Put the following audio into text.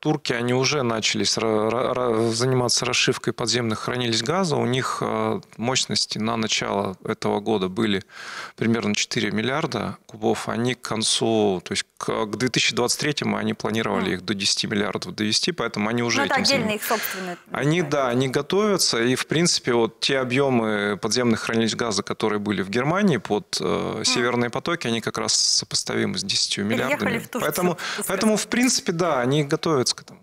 турки, они уже начали заниматься расшивкой подземных хранилищ газа. У них э, мощности на начало этого года были примерно 4 миллиарда кубов. Они к концу, то есть к 2023 они планировали их до 10 миллиардов довести, поэтому они уже этим это отдельно их собственные. Они, да, они готовятся, и, в принципе, вот те объемы подземных хранилищ газа, которые были в Германии под э, северные потоки, они как раз сопоставимы с 10 миллиардами. Поэтому, поэтому, в принципе, да, они готовятся к этому.